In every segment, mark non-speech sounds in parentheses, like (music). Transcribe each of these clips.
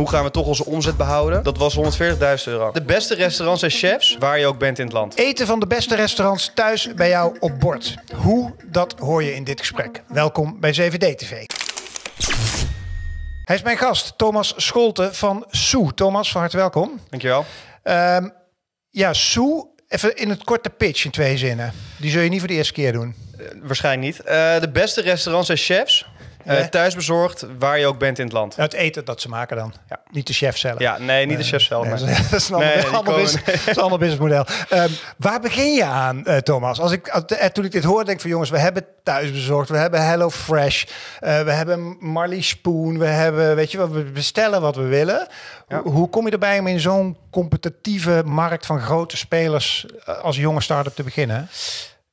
Hoe gaan we toch onze omzet behouden? Dat was 140.000 euro. De beste restaurants en chefs waar je ook bent in het land. Eten van de beste restaurants thuis bij jou op bord. Hoe, dat hoor je in dit gesprek. Welkom bij 7D-TV. Hij is mijn gast, Thomas Scholte van Soe. Thomas, van harte welkom. Dankjewel. Ehm ja, Soe, even in het korte pitch in twee zinnen. Die zul je niet voor de eerste keer doen. Uh, waarschijnlijk niet. Uh, de beste restaurants en chefs uh, Ja. thuisbezorgd waar je ook bent in het land. Het eten dat ze maken dan. Ja. Niet de chef zelf. Ja, nee, niet de chef zelf. Nee, (laughs) dat is een ander, Nee, business, dat is een ander businessmodel. Ehm, waar begin je aan, eh, Thomas? Als ik, eh, toen ik dit hoorde, denk ik van jongens, we hebben thuis bezorgd, we hebben Hello Fresh, eh, we hebben Marley Spoon, we hebben, weet je wel, we bestellen wat we willen. Ja. Hoe, hoe kom je erbij om in zo'n competitieve markt van grote spelers eh, als jonge start-up te beginnen?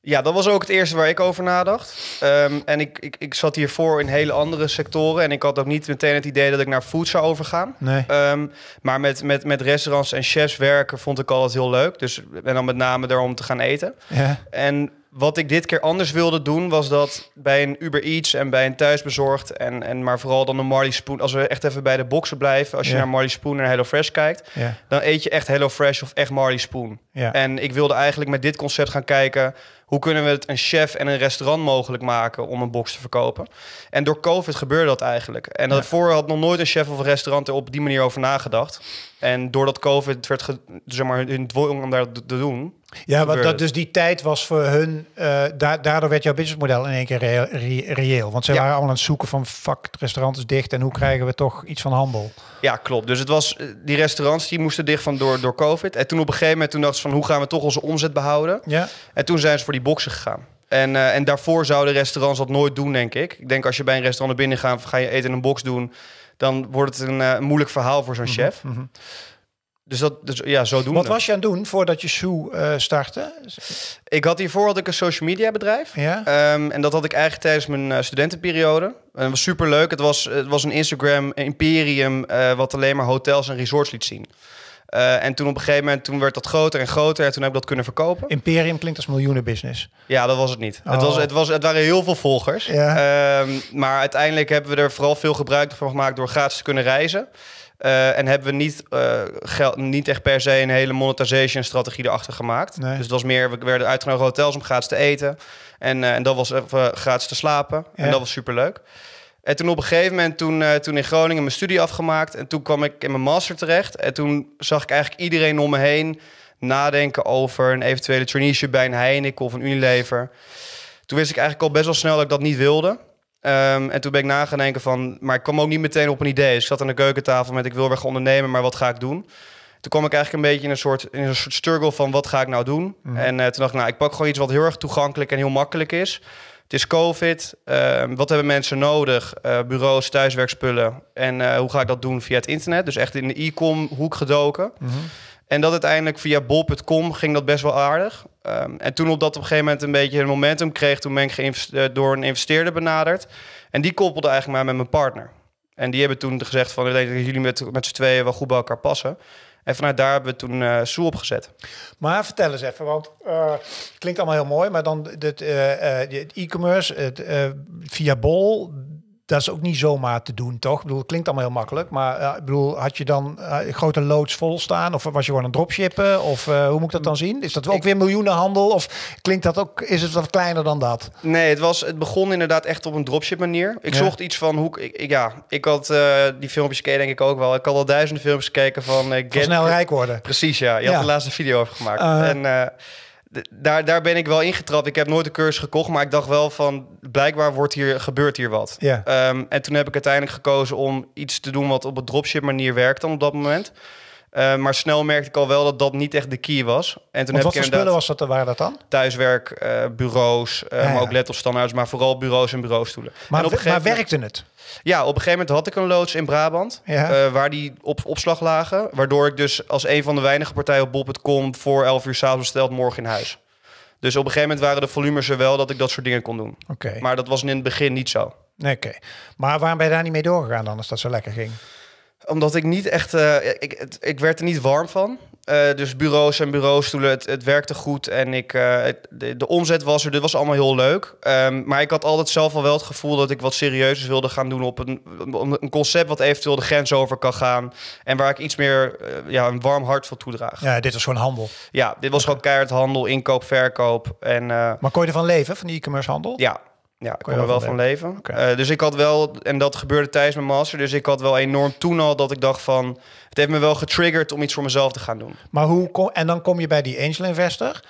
Ja, dat was ook het eerste waar ik over nadacht. Ehm, en ik, ik, ik zat hiervoor in hele andere sectoren. En ik had ook niet meteen het idee dat ik naar food zou overgaan. Nee. Ehm, maar met, met, met restaurants en chefs werken vond ik altijd heel leuk. Dus en dan met name daarom te gaan eten. Ja. En wat ik dit keer anders wilde doen, was dat bij een Uber Eats en bij een thuisbezorgd en, en maar vooral dan een Marley Spoon. Als we echt even bij de boxen blijven, als je Ja. naar Marley Spoon en Hello Fresh kijkt, Ja. dan eet je echt Hello Fresh of echt Marley Spoon. Ja. En ik wilde eigenlijk met dit concept gaan kijken hoe kunnen we het een chef en een restaurant mogelijk maken om een box te verkopen. En door COVID gebeurde dat eigenlijk. En daarvoor had nog nooit een chef of een restaurant er op die manier over nagedacht. En doordat COVID werd zeg maar hun dwong om dat te doen. Ja, want dat, dus die tijd was voor hun, eh, da- daardoor werd jouw businessmodel in één keer re- reëel. Want ze Ja. waren allemaal aan het zoeken van, fuck, het restaurant is dicht en hoe krijgen we toch iets van handel? Ja, klopt. Dus het was, eh, die restaurants die moesten dicht van door, door COVID. En toen op een gegeven moment toen dachten ze van hoe gaan we toch onze omzet behouden. Ja, En toen zijn ze voor die boxen gegaan. En, eh, en daarvoor zouden restaurants dat nooit doen, denk ik. Ik denk als je bij een restaurant naar binnen gaat, ga je eten in een box doen, dan wordt het een moeilijk verhaal voor zo'n chef. Dus dat, dus ja, zo doen. Wat was je aan het doen voordat je Soe eh startte? Ik had hiervoor had ik een social media bedrijf. Ja? Ehm, en dat had ik eigenlijk tijdens mijn eh, studentenperiode. En het was super leuk. Het was, het was een Instagram imperium eh, wat alleen maar hotels en resorts liet zien. En toen op een gegeven moment toen werd dat groter en groter. En toen heb ik dat kunnen verkopen. Imperium klinkt als miljoenenbusiness. Ja, dat was het niet. Het, Oh. was, het, was, het waren heel veel volgers. Ja. Ehm, maar uiteindelijk hebben we er vooral veel gebruik van gemaakt door gratis te kunnen reizen. Eh, en hebben we niet, eh, geld, niet echt per se een hele monetization strategie erachter gemaakt. Nee. Dus het was meer, we werden uitgenodigd hotels om gratis te eten. En, eh, en dat was even gratis te slapen. Ja. En dat was super leuk. En toen op een gegeven moment, toen, toen in Groningen mijn studie afgemaakt. En toen kwam ik in mijn master terecht. En toen zag ik eigenlijk iedereen om me heen nadenken over een eventuele traineeship bij een Heineken of een Unilever. Toen wist ik eigenlijk al best wel snel dat ik dat niet wilde. Ehm, en toen ben ik na gaan denken van, maar ik kwam ook niet meteen op een idee. Dus ik zat aan de keukentafel met ik wil weer gaan ondernemen, maar wat ga ik doen? Toen kwam ik eigenlijk een beetje in een soort, in een soort struggle van wat ga ik nou doen? En eh, toen dacht ik, nou, ik pak gewoon iets wat heel erg toegankelijk en heel makkelijk is. Het is COVID. Ehm, wat hebben mensen nodig? Eh, bureaus, thuiswerkspullen. En eh, hoe ga ik dat doen via het internet? Dus echt in de e-com hoek gedoken. En dat uiteindelijk via bol.com ging dat best wel aardig. Ehm, en toen op dat op een gegeven moment een beetje een momentum kreeg, toen ben ik eh, door een investeerder benaderd. En die koppelde eigenlijk maar met mijn partner. En die hebben toen gezegd van, ik denk dat jullie met, met z'n tweeën wel goed bij elkaar passen. En vanuit daar hebben we toen eh Soe opgezet. Maar vertel eens even, want het klinkt allemaal heel mooi, maar dan het e-commerce via Bol, dat is ook niet zomaar te doen, toch? Ik bedoel, het klinkt allemaal heel makkelijk, maar ik bedoel, had je dan eh, grote loods vol staan of was je gewoon een dropshippen? Of eh, hoe moet ik dat dan zien? Is dat ook Ik- weer miljoenenhandel of klinkt dat ook, is het wat kleiner dan dat? Nee, het, was, het begon inderdaad echt op een dropship manier. Ik Ja. zocht iets van hoe... Ik, ik- ja, ik had eh, die filmpjes gekeken denk ik ook wel. Ik had al duizenden filmpjes gekeken van... Van Get- snel rijk worden. Precies, ja. Je Ja. had de laatste video over gemaakt. En daar, daar ben ik wel ingetrapt. Ik heb nooit een cursus gekocht, maar ik dacht wel van... blijkbaar wordt hier, gebeurt hier wat. Ja. Ehm, en toen heb ik uiteindelijk gekozen om iets te doen... wat op een dropship manier werkte op dat moment. Eh, maar snel merkte ik al wel dat dat niet echt de key was. En toen Want heb wat ik voor spullen was dat, waren dat dan? thuiswerk, eh, bureaus, eh, Ja, maar ja. ook laptopstandaards, maar vooral bureaus en bureaustoelen. Maar, en op een maar werkte het? ja, op een gegeven moment had ik een loods in Brabant, Ja. waar die op opslag lagen, waardoor ik dus als een van de weinige partijen op bol.com voor 11 uur s'avonds besteld morgen in huis. Dus op een gegeven moment waren de volumes er wel dat ik dat soort dingen kon doen. Oké, Maar dat was in het begin niet zo. Nee, oké. Maar waarom ben je daar niet mee doorgegaan dan, als dat zo lekker ging? Omdat ik niet echt... eh, ik, het- ik werd er niet warm van. Eh, dus bureaus en bureaustoelen, het, het werkte goed. En ik, eh, de, de omzet was er, dit was allemaal heel leuk. Ehm, maar ik had altijd zelf al wel het gevoel dat ik wat serieus wilde gaan doen... op een, een concept wat eventueel de grens over kan gaan. En waar ik iets meer ja, een warm hart voor toedraag. Ja, Ja, dit is gewoon handel. dit was gewoon keihard handel, inkoop, verkoop. En Maar kon je ervan leven, van die e-commerce handel? ja, ja, ik kon er wel van van leven. Eh, dus ik had wel, en dat gebeurde tijdens mijn master, dus ik had wel enorm toen al dat ik dacht van, het heeft me wel getriggerd om iets voor mezelf te gaan doen. Maar hoe kom, en dan kom je bij die angel investor.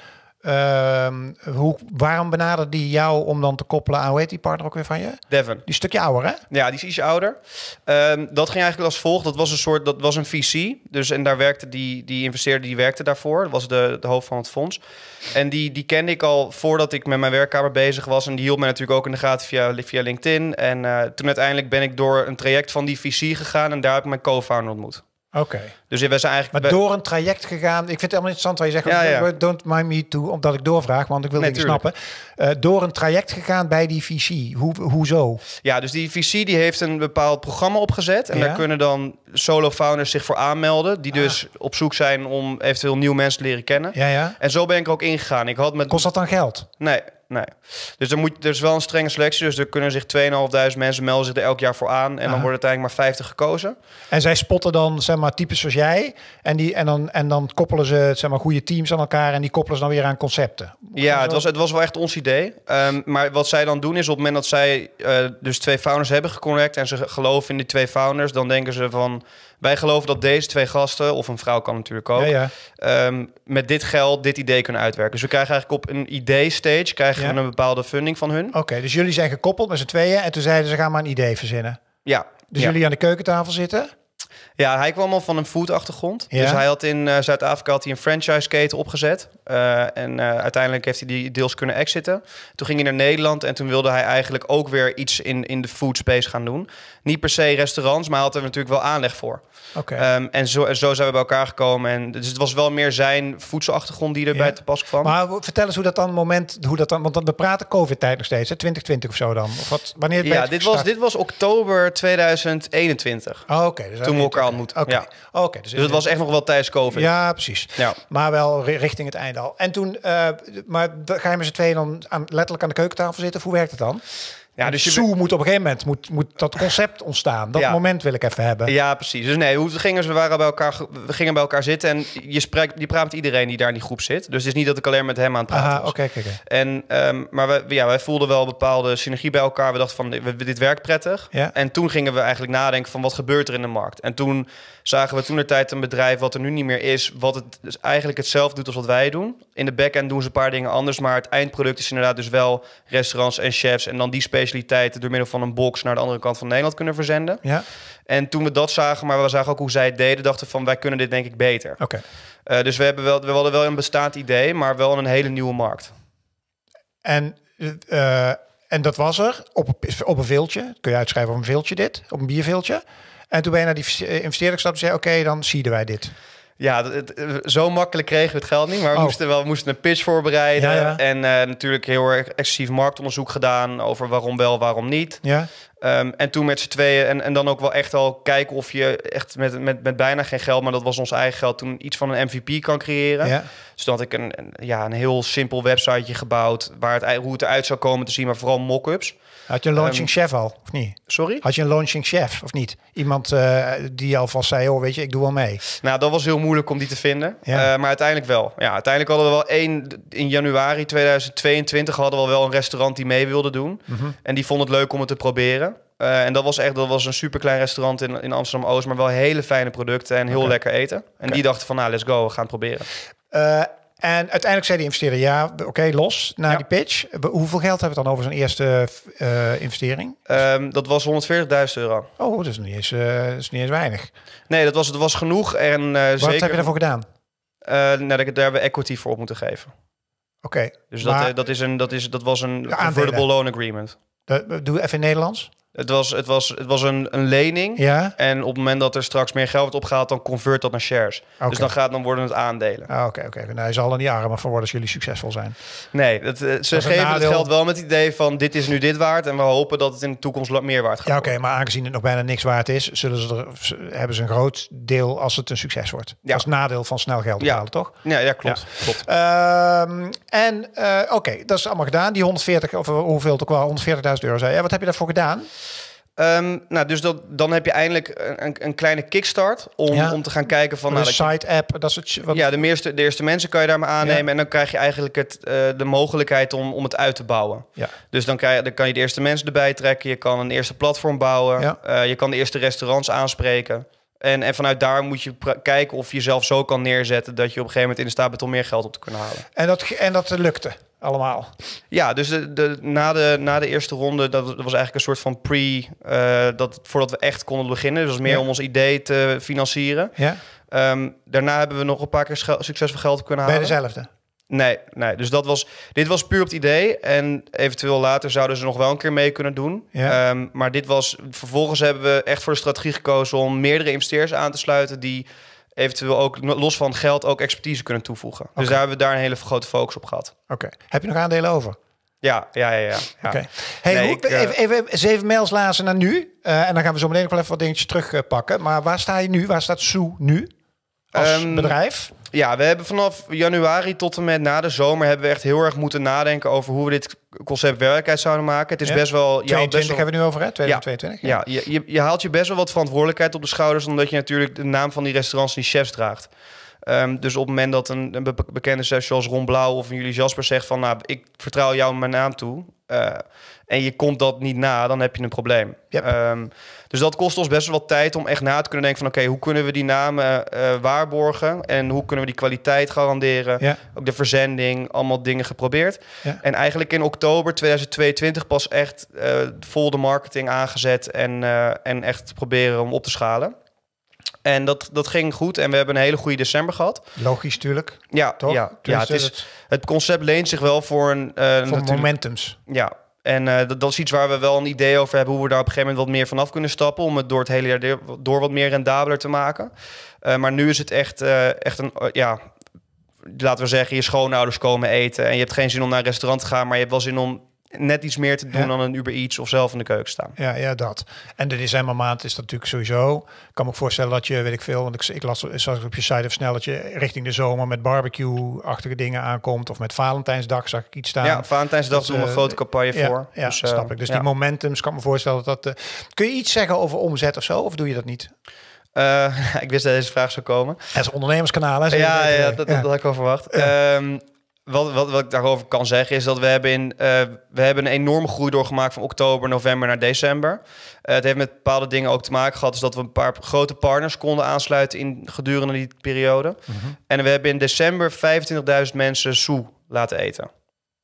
Ehm, hoe, waarom benaderde die jou om dan te koppelen aan, hoe heet die partner ook weer van je? Devin. Die stukje ouder, hè? Ja, die is iets ouder. Ehm, dat ging eigenlijk als volgt. Dat was een soort, dat was een VC. Dus en daar werkte die, die investeerder die werkte daarvoor. Dat was de, de hoofd van het fonds. En die, die kende ik al voordat ik met mijn werkkamer bezig was. En die hield mij natuurlijk ook in de gaten via, via LinkedIn. En eh, toen uiteindelijk ben ik door een traject van die VC gegaan. En daar heb ik mijn co-founder ontmoet. Oké. Dus we zijn eigenlijk... Maar door een traject gegaan. Ik vind het helemaal interessant wat je zegt. Ja, ja. Don't mind me to, omdat ik doorvraag, want ik wil het niet snappen. Eh, door een traject gegaan bij die VC. Hoe, hoezo? Ja, dus die VC die heeft een bepaald programma opgezet. En Ja. daar kunnen dan solo founders zich voor aanmelden. Die dus op zoek zijn om eventueel nieuwe mensen te leren kennen. Ja, ja. En zo ben ik er ook ingegaan. Ik had met... Kost dat dan geld? Nee, nee. Dus er, moet, er is wel een strenge selectie. Dus er kunnen zich 2.500 mensen melden zich er elk jaar voor aan. En dan Aha. worden uiteindelijk maar 50 gekozen. En zij spotten dan, zeg maar, types zoals jij. En, die, en, dan, en dan koppelen ze, zeg maar, goede teams aan elkaar. En die koppelen ze dan weer aan concepten. Ja, het was, het was wel echt ons idee. Ehm, maar wat zij dan doen is op het moment dat zij eh, dus twee founders hebben geconnect... en ze geloven in die twee founders... dan denken ze van... wij geloven dat deze twee gasten... of een vrouw kan natuurlijk ook... Ja, ja. ehm, met dit geld dit idee kunnen uitwerken. Dus we krijgen eigenlijk op een idee-stage... krijgen Ja. we een bepaalde funding van hun. Oké, dus jullie zijn gekoppeld met z'n tweeën. En toen zeiden ze, gaan maar een idee verzinnen. Ja. Dus jullie aan de keukentafel zitten. Ja, hij kwam al van een food-achtergrond. Ja. Dus hij had in eh, Zuid-Afrika had hij een franchise-keten opgezet. Eh, en eh, uiteindelijk heeft hij die deels kunnen exiten. Toen ging hij naar Nederland en toen wilde hij eigenlijk ook weer iets in, in de food space gaan doen. Niet per se restaurants, maar hij had er natuurlijk wel aanleg voor. Oké. Ehm, en, zo, en zo zijn we bij elkaar gekomen. En dus het was wel meer zijn voedselachtergrond die erbij Ja. te pas kwam. maar vertel eens hoe dat dan moment, hoe dat dan, want dan- we praten COVID-tijd nog steeds, hè? 2020 of zo dan. Of wat, wanneer ja, dit was, dit was oktober 2021. Oh, oké. dus toen we elkaar ontmoetten. Oké. Ja. Oké, dus, Dus het was echt nog wel tijdens COVID. Ja, precies. Ja. Maar wel ri- richting het einde al. En toen, eh, maar ga je met z'n tweeën dan aan, letterlijk aan de keukentafel zitten? Of hoe werkt het dan? Ja, dus je, moet op een gegeven moment moet, moet dat concept ontstaan. Dat Ja. moment wil ik even hebben. Ja, precies. Dus nee, hoe het ging is, we waren bij elkaar, we gingen bij elkaar zitten en je spreekt, je praat met iedereen die daar in die groep zit. Dus het is niet dat ik alleen met hem aan het praten Aha, was. oké. En, ehm, maar wij, ja, wij voelden wel bepaalde synergie bij elkaar. We dachten van, dit, dit werkt prettig. Ja. En toen gingen we eigenlijk nadenken van, wat gebeurt er in de markt? En toen zagen we toen de tijd een bedrijf wat er nu niet meer is... wat het dus eigenlijk hetzelfde doet als wat wij doen. In de back-end doen ze een paar dingen anders... maar het eindproduct is inderdaad dus wel restaurants en chefs... en dan die specialiteiten door middel van een box... naar de andere kant van Nederland kunnen verzenden. Ja, En toen we dat zagen, maar we zagen ook hoe zij het deden... dachten van, wij kunnen dit denk ik beter. oké. Eh, dus we, hebben wel, we hadden wel een bestaand idee... maar wel een hele nieuwe markt. En, eh, en dat was er op, een- op een veeltje. Kun je uitschrijven op een veeltje dit, op een bierveeltje. En toen ben je naar die investeerder gestapt en zei, oké, dan zien wij dit. Ja, het- zo makkelijk kregen we het geld niet. Maar we Oh. moesten wel we moesten een pitch voorbereiden. Ja, ja. En eh, natuurlijk heel erg excessief marktonderzoek gedaan over waarom wel, waarom niet. Ja, Ehm, en toen met z'n tweeën en, en dan ook wel echt al kijken of je echt met, met, met bijna geen geld, maar dat was ons eigen geld, toen iets van een MVP kan creëren. ja. Dus had ik een, een- ja, een heel simpel websiteje gebouwd waar het, hoe het eruit zou komen te zien, maar vooral mock-ups. Had je een launching Ehm, chef al, of niet? Sorry? Had je een launching chef, of niet? Iemand eh, die alvast zei, oh, weet je, ik doe wel mee. Nou, dat was heel moeilijk om die te vinden. Ja. Eh, maar uiteindelijk wel. Ja, uiteindelijk hadden we wel één... In januari 2022 hadden we wel een restaurant die mee wilde doen. Mhm. En die vond het leuk om het te proberen. Eh, en dat was echt dat was een superklein restaurant in, in Amsterdam-Oost... maar wel hele fijne producten en heel lekker eten. En die dachten van, nou, let's go, we gaan het proberen. Eh, en uiteindelijk zei die investeerder, ja, oké, los, na Ja. die pitch. Hoeveel geld hebben we dan over zo'n eerste eh, investering? Ehm, dat was 140.000 euro. Oh, dat is niet eens, dat is niet eens weinig. Nee, dat was, dat was genoeg. En Wat zeker... heb je daarvoor gedaan? nou, dat ik- daar hebben we equity voor op moeten geven. Oké, Dus dat, Maar- dat, is een, dat, is, dat was een convertible loan agreement. dat- doe even in Nederlands. Het was, het was, het was een, een lening. Ja? En op het moment dat er straks meer geld wordt opgehaald, dan convert dat naar shares. Dus dan, gaat, dan worden het aandelen. Ah, Oké, oké. Nou, hij zal er niet armer van worden als jullie succesvol zijn. Nee, eh, ze geven het geld wel met het idee van dit is nu dit waard. En we hopen dat het in de toekomst meer waard gaat Ja, oké, maar aangezien het nog bijna niks waard is, zullen ze er, hebben ze een groot deel als het een succes wordt. Ja. Dat is het nadeel van snel geld Ja. ophalen, toch? Ja, ja klopt. klopt. Ehm, en eh, oké, dat is allemaal gedaan. Die 140, of hoeveel het ook wel, 140.000 euro zei je. Wat heb je daarvoor gedaan? Ehm, nou, dus dat, dan heb je eindelijk een, een, een kleine kickstart om, Ja. om te gaan kijken van... Van Nou, de dat soort... Wat, ja, de eerste, de eerste mensen kan je daar maar aannemen. Ja. En dan krijg je eigenlijk het, eh, de mogelijkheid om, om het uit te bouwen. Ja. Dus dan, krijg dan kan je de eerste mensen erbij trekken. Je kan een eerste platform bouwen. Ja. Eh, je kan de eerste restaurants aanspreken. En, en vanuit daar moet je kijken of je jezelf zo kan neerzetten... dat je op een gegeven moment in de staat bent om meer geld op te kunnen halen. En, dat, en dat lukte allemaal. Ja, dus de, de, na, de, na de eerste ronde, dat, was eigenlijk een soort van pre... eh, dat, voordat we echt konden beginnen. Dus was meer Ja. om ons idee te financieren. Ja? Ehm, daarna hebben we nog een paar keer succesvol geld kunnen Bij halen. dezelfde. Nee, nee. Dus dat was, dit was puur op het idee. En eventueel later zouden ze nog wel een keer mee kunnen doen. Ja. Ehm, maar dit was. Vervolgens hebben we echt voor de strategie gekozen om meerdere investeerders aan te sluiten die eventueel ook los van geld ook expertise kunnen toevoegen. Dus daar hebben we daar een hele grote focus op gehad. Oké. Heb je nog aandelen over? Ja, ja, ja, ja. ja. Oké. Hey, Nee, ik, eh, even, even zeven mails lazen naar nu. Eh, en dan gaan we zo meteen nog wel even wat dingetjes terugpakken. Maar waar sta je nu? Waar staat Soe nu? Als Ehm, bedrijf? Ja, we hebben vanaf januari tot en met na de zomer hebben we echt heel erg moeten nadenken over hoe we dit concept werkelijkheid zouden maken. Het is Ja. best wel. je haalt 22 best wel hebben we nu over, hè? 2022? Ja, je, je, je haalt je best wel wat verantwoordelijkheid op de schouders, omdat je natuurlijk de naam van die restaurants en die chefs draagt. Ehm, dus op het moment dat een, een be- bekende chef zoals Ron Blauw of Jullie Jasper zegt van, nou, ik vertrouw jou mijn naam toe, eh, en je komt dat niet na, dan heb je een probleem. Yep. Ehm, dus dat kost ons best wel wat tijd om echt na te kunnen denken van, oké, hoe kunnen we die namen eh, waarborgen en hoe kunnen we die kwaliteit garanderen? Ja. Ook de verzending, allemaal dingen geprobeerd. Ja. En eigenlijk in oktober 2022 pas echt eh, vol de marketing aangezet en, eh, en echt proberen om op te schalen. En dat, dat ging goed en we hebben een hele goede december gehad. Logisch, tuurlijk. Ja, Toch? ja, ja het, is, het concept leent zich wel voor een... eh, Voor momentums. Ja, en eh, dat, dat is iets waar we wel een idee over hebben... hoe we daar op een gegeven moment wat meer vanaf kunnen stappen... om het door het hele jaar door wat meer rendabeler te maken. Eh, maar nu is het echt, echt een... ja, laten we zeggen, je schoonouders komen eten... en je hebt geen zin om naar een restaurant te gaan... maar je hebt wel zin om net iets meer te doen Ja. dan een Uber Eats... of zelf in de keuken staan. Ja, ja, dat. En de decembermaand is dat natuurlijk sowieso. Ik kan me ook voorstellen dat je, weet ik veel, want ik, ik las zag op je site even snel dat je richting de zomer met barbecue-achtige dingen aankomt. Of met Valentijnsdag zag ik iets staan. Ja, Valentijnsdag doen we een grote campagne ja, voor. Ja, Dus, eh, snap ik. Dus die momentums kan ik me voorstellen dat dat. eh, kun je iets zeggen over omzet of zo? Of doe je dat niet? Eh, (laughs) ik wist dat deze vraag zou komen. Het is ondernemerskanaal, hè? Ja, ja, dat, dat, dat had ik al verwacht. Ehm, wat, wat, wat ik daarover kan zeggen is dat we hebben, in, eh, we hebben een enorme groei doorgemaakt van oktober, november naar december. Eh, het heeft met bepaalde dingen ook te maken gehad, dus dat we een paar grote partners konden aansluiten in gedurende die periode. Mhm. En we hebben in december 25.000 mensen soe laten eten.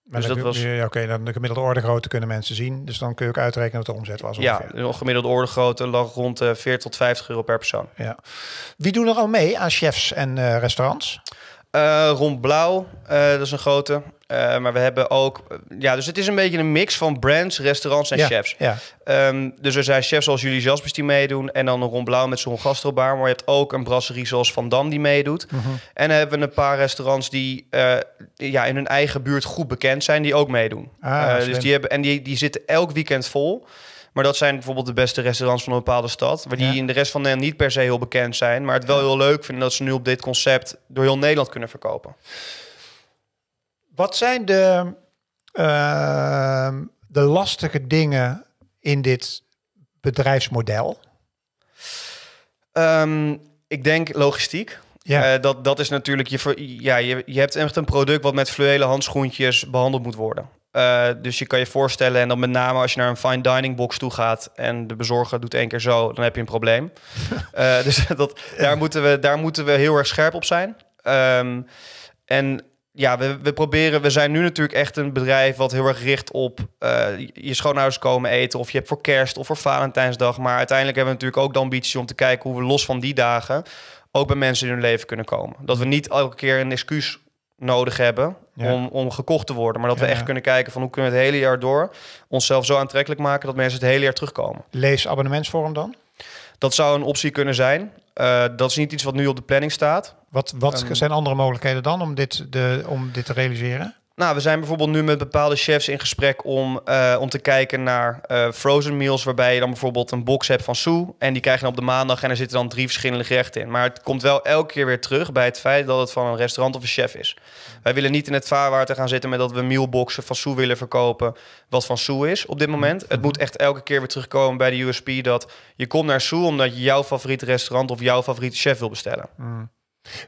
Maar Dus dat was- ja, Oké, dan de gemiddelde orde grootte kunnen mensen zien. Dus dan kun je ook uitrekenen wat de omzet was. Ja, ongeveer. een gemiddelde orde grootte lag rond de 40 tot 50 euro per persoon. ja. Wie doen er al mee aan chefs en eh, restaurants? Eh rond blauw, eh, dat is een grote. Eh, maar we hebben ook, ja, dus het is een beetje een mix van brands, restaurants en ja, chefs. Ja, Ehm, dus er zijn chefs zoals jullie Jaspers die meedoen. En dan een Ron Blauw met zo'n gastrobar. Maar je hebt ook een brasserie zoals Van Dam die meedoet. Mhm. En dan hebben we een paar restaurants die eh, ja, in hun eigen buurt goed bekend zijn. Die ook meedoen. Ah, slim. dus die, hebben, en die, die zitten elk weekend vol. Maar dat zijn bijvoorbeeld de beste restaurants van een bepaalde stad. Waar die Ja. in de rest van Nederland niet per se heel bekend zijn. Maar het wel heel leuk vinden dat ze nu op dit concept door heel Nederland kunnen verkopen. Wat zijn de, ehm, de lastige dingen in dit bedrijfsmodel? Ehm, ik denk logistiek. Ja, Eh, dat, dat is natuurlijk, je, ja, je, je hebt echt een product wat met fluwelen handschoentjes behandeld moet worden. Eh, dus je kan je voorstellen, en dan met name als je naar een fine dining box toe gaat en de bezorger doet één keer zo, dan heb je een probleem. (laughs) Eh, dus dat, daar, moeten we, daar moeten we heel erg scherp op zijn. Ehm, en ja, we, we proberen, we zijn nu natuurlijk echt een bedrijf wat heel erg richt op eh, je schoonouders komen eten. Of je hebt voor kerst of voor Valentijnsdag. Maar uiteindelijk hebben we natuurlijk ook de ambitie om te kijken hoe we los van die dagen ook bij mensen in hun leven kunnen komen. Dat we niet elke keer een excuus nodig hebben Ja. om, om gekocht te worden. Maar dat we echt ja. kunnen kijken van hoe kunnen we het hele jaar door onszelf zo aantrekkelijk maken dat mensen het hele jaar terugkomen. Lees abonnementsvorm dan? Dat zou een optie kunnen zijn. Eh, dat is niet iets wat nu op de planning staat. Wat, wat Ehm. zijn andere mogelijkheden dan om dit, de, om dit te realiseren? Nou, we zijn bijvoorbeeld nu met bepaalde chefs in gesprek om, eh, om te kijken naar eh, frozen meals, waarbij je dan bijvoorbeeld een box hebt van Soe en die krijg je dan op de maandag en er zitten dan drie verschillende gerechten in. Maar het komt wel elke keer weer terug bij het feit dat het van een restaurant of een chef is. Wij willen niet in het vaarwater gaan zitten met dat we mealboxen van Soe willen verkopen, wat van Soe is op dit moment. Het moet echt elke keer weer terugkomen bij de USP dat je komt naar Soe omdat je jouw favoriete restaurant of jouw favoriete chef wil bestellen.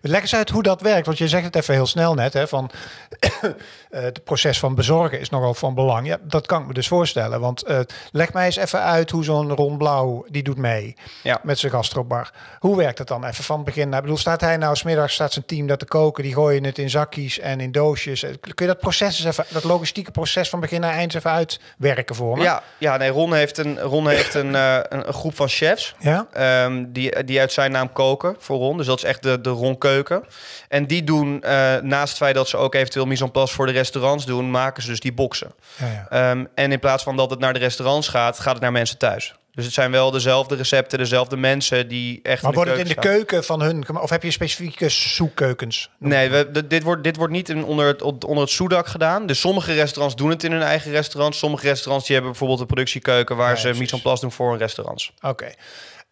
Leg eens uit hoe dat werkt, want je zegt het even heel snel net, hè, van (coughs) eh, het proces van bezorgen is nogal van belang. Ja, dat kan ik me dus voorstellen, want eh, leg mij eens even uit hoe zo'n Ron Blauw, die doet mee Ja. met zijn gastrobar. Hoe werkt het dan even van het begin? naar- Ik bedoel, staat hij nou, smiddags staat zijn team dat te koken, die gooien het in zakjes en in doosjes. Eh, Kun je dat proces eens even, dat logistieke proces van begin naar eind even uitwerken voor me? Ja, ja nee, Ron heeft een, Ron heeft een, een, een groep van chefs. Ja? Ehm, die, die uit zijn naam koken voor Ron. Dus dat is echt de, de Ron keuken. En die doen, eh, naast het feit dat ze ook eventueel mise en place voor de restaurants doen, maken ze dus die boxen. Ja, ja. Ehm, en in plaats van dat het naar de restaurants gaat, gaat het naar mensen thuis. Dus het zijn wel dezelfde recepten, dezelfde mensen die echt Maar wordt het in de staan. keuken van hun, of heb je specifieke zoekkeukens? Nee, we, dit, wordt, dit wordt niet in, onder, het, onder het soedak gedaan. Dus sommige restaurants doen het in hun eigen restaurant. Sommige restaurants die hebben bijvoorbeeld een productiekeuken waar Ja, ze mise en place doen voor hun restaurants. Oké.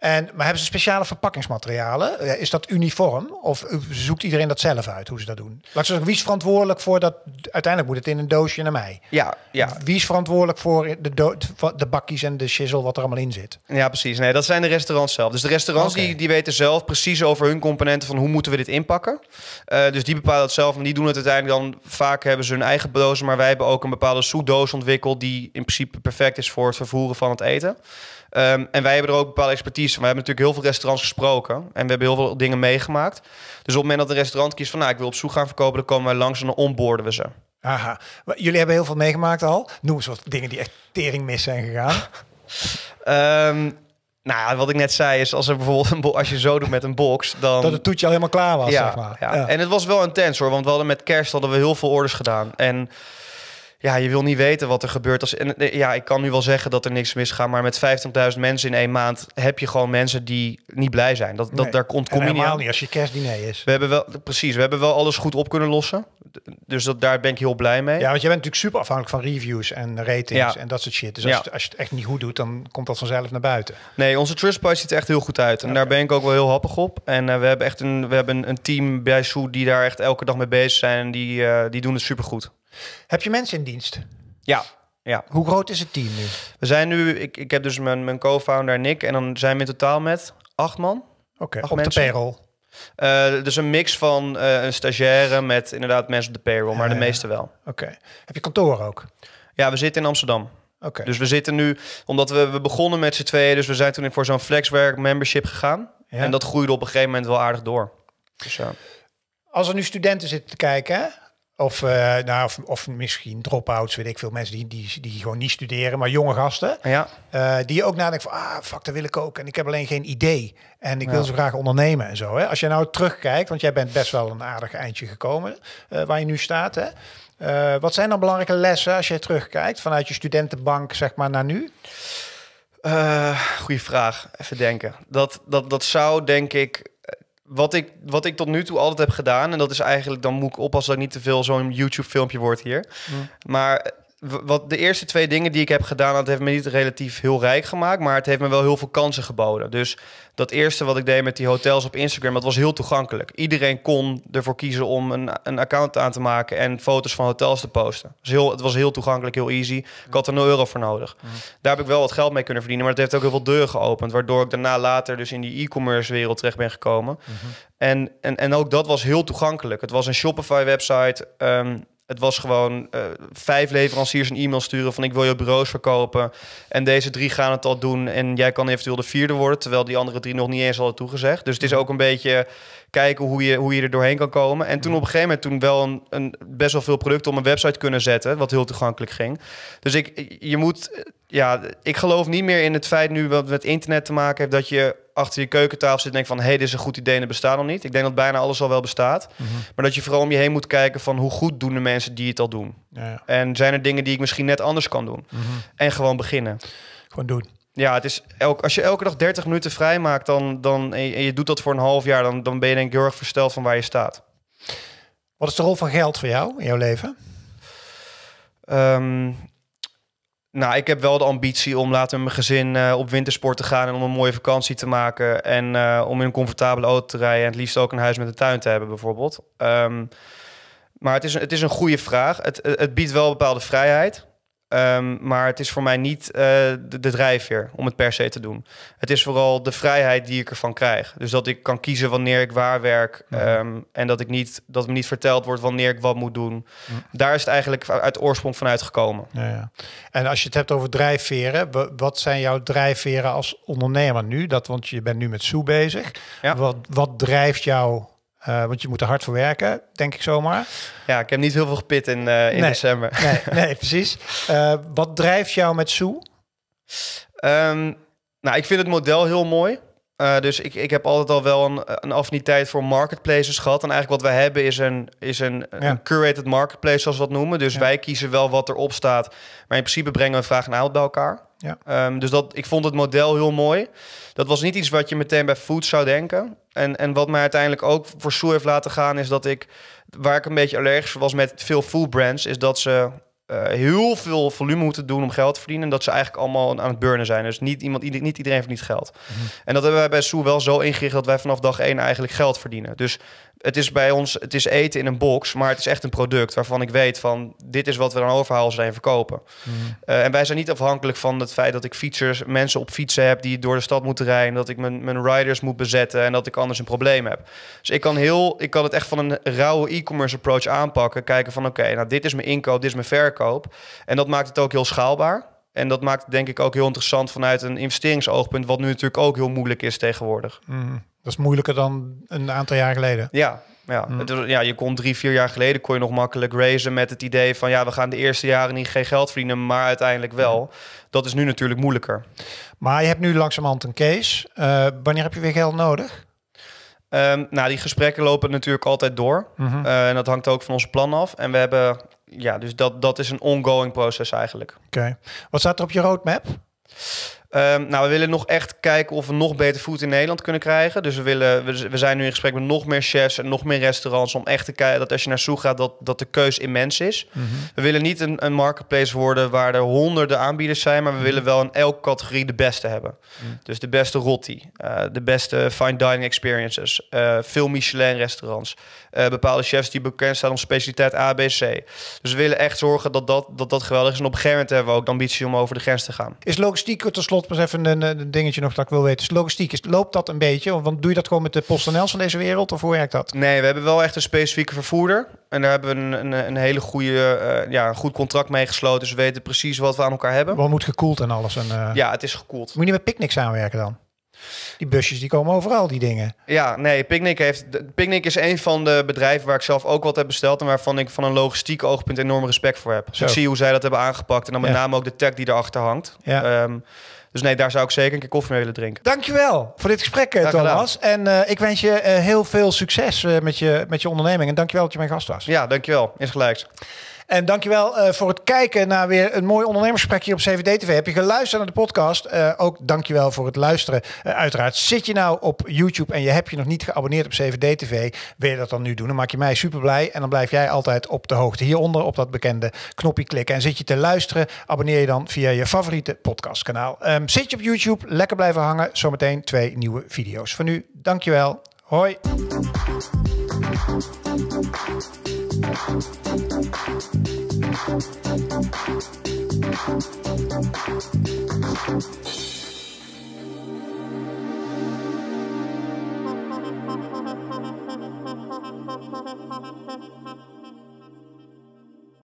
En, maar hebben ze speciale verpakkingsmaterialen? Is dat uniform? Of zoekt iedereen dat zelf uit, hoe ze dat doen? Laat zeggen, wie is verantwoordelijk voor dat? Uiteindelijk moet het in een doosje naar mij. Ja, ja, Wie is verantwoordelijk voor de, do- de bakjes en de shizzle wat er allemaal in zit? Ja, precies. Nee, dat zijn de restaurants zelf. Dus de restaurants die, die weten zelf precies over hun componenten van hoe moeten we dit inpakken. Eh, dus die bepalen het zelf en die doen het uiteindelijk dan. Vaak hebben ze hun eigen dozen, maar wij hebben ook een bepaalde soedoos ontwikkeld die in principe perfect is voor het vervoeren van het eten. Ehm, en wij hebben er ook bepaalde expertise. We hebben natuurlijk heel veel restaurants gesproken en we hebben heel veel dingen meegemaakt. Dus op het moment dat een restaurant kiest van, nou, ik wil op zoek gaan verkopen, dan komen wij langs en dan onboorden we ze. Aha. Maar Jullie hebben heel veel meegemaakt al. Noem eens wat dingen die echt tering mis zijn gegaan. (laughs) Ehm, nou, ja, wat ik net zei is, als er bijvoorbeeld als je zo doet met een box, dan Dat het toetje al helemaal klaar was, ja, zeg maar. ja. Ja. En het was wel intens hoor, want we hadden met kerst hadden we heel veel orders gedaan. En ja, je wil niet weten wat er gebeurt. Als, en, eh, ja, ik kan nu wel zeggen dat er niks misgaat, maar met 50.000 mensen in één maand heb je gewoon mensen die niet blij zijn. Dat, dat, Nee. daar komt niet helemaal niet als je kerstdiner is. We hebben wel, precies, we hebben wel alles goed op kunnen lossen. Dus dat, daar ben ik heel blij mee. Ja, want je bent natuurlijk super afhankelijk van reviews en ratings Ja. en dat soort shit. Dus als, Ja. je, als je het echt niet goed doet, dan komt dat vanzelf naar buiten. Nee, onze Trustpilot ziet er echt heel goed uit. En daar ben ik ook wel heel happig op. En eh, we hebben echt een, we hebben een, team bij Soe die daar echt elke dag mee bezig zijn. En die, eh, die doen het supergoed. Heb je mensen in dienst? Ja, ja. Hoe groot is het team nu? We zijn nu, ik, ik heb dus mijn, mijn co-founder Nick. En dan zijn we in totaal met acht man. Oké, Acht op mensen. de payroll. Eh, dus een mix van eh, een stagiaire met inderdaad mensen op de payroll. Maar de ja. meeste wel. Oké. Heb je kantoor ook? Ja, we zitten in Amsterdam. Oké. Dus we zitten nu, omdat we, we begonnen met z'n tweeën. Dus we zijn toen voor zo'n flexwerk membership gegaan. Ja. En dat groeide op een gegeven moment wel aardig door. Dus. Als er nu studenten zitten te kijken? Of, eh, nou, of, of misschien drop-outs, weet ik veel, mensen die, die, die gewoon niet studeren, maar jonge gasten, ja. eh, die ook nadenken van, ah, fuck, dat wil ik ook. En ik heb alleen geen idee. En ik wil zo graag ondernemen en zo. Hè? Als je nou terugkijkt, want jij bent best wel een aardig eindje gekomen, eh, waar je nu staat. Hè? Wat zijn dan belangrijke lessen als je terugkijkt vanuit je studentenbank, zeg maar, naar nu? Goeie vraag. Even denken. Dat, dat, dat zou denk ik. Wat ik, wat ik tot nu toe altijd heb gedaan, en dat is eigenlijk, dan moet ik oppassen dat ik niet te veel zo'n YouTube-filmpje wordt hier. Maar eh, w- wat de eerste twee dingen die ik heb gedaan, dat heeft me niet relatief heel rijk gemaakt, maar het heeft me wel heel veel kansen geboden. Dus dat eerste wat ik deed met die hotels op Instagram, dat was heel toegankelijk. Iedereen kon ervoor kiezen om een, een account aan te maken en foto's van hotels te posten. Dus heel, het was heel toegankelijk, heel easy. Ik had er 0 euro voor nodig. Daar heb ik wel wat geld mee kunnen verdienen, maar het heeft ook heel veel deuren geopend, waardoor ik daarna later dus in die e-commerce wereld terecht ben gekomen. En, en, en ook dat was heel toegankelijk. Het was een Shopify-website. ehm, het was gewoon eh, vijf leveranciers een e-mail sturen van ik wil je bureaus verkopen. En deze drie gaan het al doen. En jij kan eventueel de vierde worden, terwijl die andere drie nog niet eens hadden toegezegd. Dus het is ook een beetje kijken hoe je, hoe je er doorheen kan komen. En toen op een gegeven moment toen wel een, een best wel veel producten op een website kunnen zetten, wat heel toegankelijk ging. Dus ik, je moet, ja, ik geloof niet meer in het feit nu wat met internet te maken heeft dat je achter je keukentafel zit en denkt van... hé, hey, dit is een goed idee en het bestaat nog niet. Ik denk dat bijna alles al wel bestaat. Mhm. Maar dat je vooral om je heen moet kijken van hoe goed doen de mensen die het al doen. Ja, ja. En zijn er dingen die ik misschien net anders kan doen. Mhm. En gewoon beginnen. Gewoon doen. Ja, het is elk, als je elke dag 30 minuten vrij maakt dan, dan, en, je, en je doet dat voor een half jaar... Dan, dan ben je denk ik heel erg versteld van waar je staat. Wat is de rol van geld voor jou in jouw leven? Ehm, nou, ik heb wel de ambitie om later met mijn gezin eh, op wintersport te gaan en om een mooie vakantie te maken. En eh, om in een comfortabele auto te rijden en het liefst ook een huis met een tuin te hebben, bijvoorbeeld. Ehm, maar het is, het is een goede vraag. Het het biedt wel bepaalde vrijheid. Ehm, maar het is voor mij niet eh, de, de drijfveer om het per se te doen. Het is vooral de vrijheid die ik ervan krijg. Dus dat ik kan kiezen wanneer ik waar werk. Ehm, en dat, ik niet, dat me niet verteld wordt wanneer ik wat moet doen. Daar is het eigenlijk uit oorsprong vanuit gekomen. Ja, ja. En als je het hebt over drijfveren, wa- wat zijn jouw drijfveren als ondernemer nu? Dat, want je bent nu met Soe bezig. Ja. Wat, wat drijft jou? Eh, want je moet er hard voor werken, denk ik zomaar. Ja, ik heb niet heel veel gepit in, eh, in Nee. december. Nee, nee (laughs) precies. Eh, wat drijft jou met Soe? Ehm, nou, ik vind het model heel mooi. Eh, dus ik, ik heb altijd al wel een, een affiniteit voor marketplaces gehad. En eigenlijk wat wij hebben is een, is een, Ja. een curated marketplace, zoals we dat noemen. Dus Ja. wij kiezen wel wat erop staat. Maar in principe brengen we vraag en aanbod bij elkaar. Ja. Ehm, dus dat, ik vond het model heel mooi. Dat was niet iets wat je meteen bij food zou denken. En, en wat mij uiteindelijk ook voor Soe heeft laten gaan... is dat ik, waar ik een beetje allergisch voor was met veel food brands... is dat ze eh, heel veel volume moeten doen om geld te verdienen... en dat ze eigenlijk allemaal aan het burnen zijn. Dus niet, iemand, niet iedereen verdient geld. En dat hebben wij bij Soe wel zo ingericht... dat wij vanaf dag één eigenlijk geld verdienen. Dus het is bij ons, het is eten in een box... maar het is echt een product waarvan ik weet van... dit is wat we dan we het verkopen. Eh, en wij zijn niet afhankelijk van het feit dat ik fietsers, mensen op fietsen heb die door de stad moeten rijden, dat ik mijn, mijn riders moet bezetten en dat ik anders een probleem heb. Dus ik kan heel, ik kan het echt van een rauwe e-commerce approach aanpakken, kijken van oké, nou dit is mijn inkoop, dit is mijn verkoop, en dat maakt het ook heel schaalbaar. En dat maakt het denk ik ook heel interessant vanuit een investeringsoogpunt, wat nu natuurlijk ook heel moeilijk is tegenwoordig. Mhm. Dat is moeilijker dan een aantal jaar geleden. Ja, ja. Mm. Het is- ja, je kon drie, vier jaar geleden kon je nog makkelijk raisen met het idee van ja, we gaan de eerste jaren niet geen geld verdienen, maar uiteindelijk wel. Dat is nu natuurlijk moeilijker. Maar je hebt nu langzamerhand een case. Eh, wanneer heb je weer geld nodig? Ehm, nou, die gesprekken lopen natuurlijk altijd door. Mhm. Eh, en dat hangt ook van onze plan af. En we hebben, ja, dus dat, dat is een ongoing proces eigenlijk. Oké. Wat staat er op je roadmap? Ehm, nou, we willen nog echt kijken of we nog beter food in Nederland kunnen krijgen. Dus we, willen, we, we zijn nu in gesprek met nog meer chefs en nog meer restaurants... om echt te kijken dat als je naar zoek gaat, dat, dat de keus immens is. We willen niet een, een marketplace worden waar er honderden aanbieders zijn... maar we willen wel in elke categorie de beste hebben. Dus de beste rotti, eh, de beste fine dining experiences... eh, veel Michelin-restaurants, eh, bepaalde chefs die bekend staan om specialiteit ABC. Dus we willen echt zorgen dat dat, dat, dat geweldig is. En op een gegeven moment hebben we ook de ambitie om over de grens te gaan. Is logistiek, tot slot pas even een, een dingetje nog dat ik wil weten. Is logistiek, is, loopt dat een beetje? Want doe je dat gewoon met de PostNL's van deze wereld? Of hoe werkt dat? Nee, we hebben wel echt een specifieke vervoerder. En daar hebben we een, een, een hele goede, eh, ja, een goed contract mee gesloten. Dus we weten precies wat we aan elkaar hebben. Wat moet gekoeld en alles? En, eh, Ja, het is gekoeld. Moet je niet met Picnic samenwerken dan? Die busjes die komen overal, die dingen. Ja, nee, Picnic, heeft, Picnic is een van de bedrijven waar ik zelf ook wat heb besteld. En waarvan ik van een logistiek oogpunt enorm respect voor heb. Dus Zo. ik zie hoe zij dat hebben aangepakt. En dan met Ja. name ook de tech die erachter hangt. Ja. Ehm, dus nee, daar zou ik zeker een keer koffie mee willen drinken. Dankjewel voor dit gesprek, eh, gedaan. Thomas. En eh, ik wens je eh, heel veel succes met, je, met je onderneming. En dankjewel dat je mijn gast was. Ja, dankjewel. Is gelijks. En dankjewel eh voor het kijken naar weer een mooi ondernemersgesprek hier op CVD TV. Heb je geluisterd naar de podcast? Eh, ook dankjewel voor het luisteren. Eh, uiteraard zit je nou op YouTube en je hebt je nog niet geabonneerd op CVD TV. Wil je dat dan nu doen? Dan maak je mij super blij en dan blijf jij altijd op de hoogte. Hieronder op dat bekende knopje klikken. En zit je te luisteren, abonneer je dan via je favoriete podcastkanaal. Ehm, zit je op YouTube, lekker blijven hangen. Zometeen twee nieuwe video's. Voor nu, dankjewel. Hoi. Thank you.